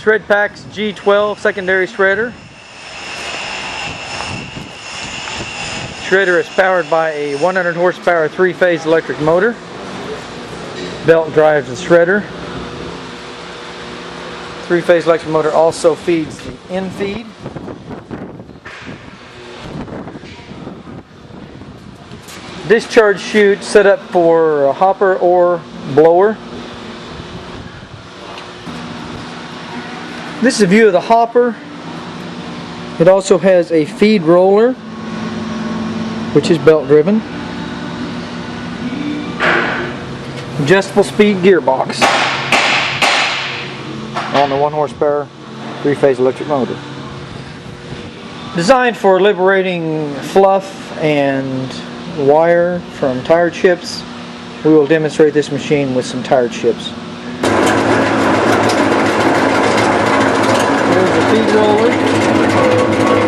Shred-Pax G12 secondary shredder. Shredder is powered by a 100 horsepower three-phase electric motor. Belt drives the shredder. Three-phase electric motor also feeds the in-feed. Discharge chute set up for a hopper or blower. This is a view of the hopper. It also has a feed roller, which is belt driven. Adjustable speed gearbox on the one horsepower three phase electric motor. Designed for liberating fluff and wire from tire chips. We will demonstrate this machine with some tire chips. The roller.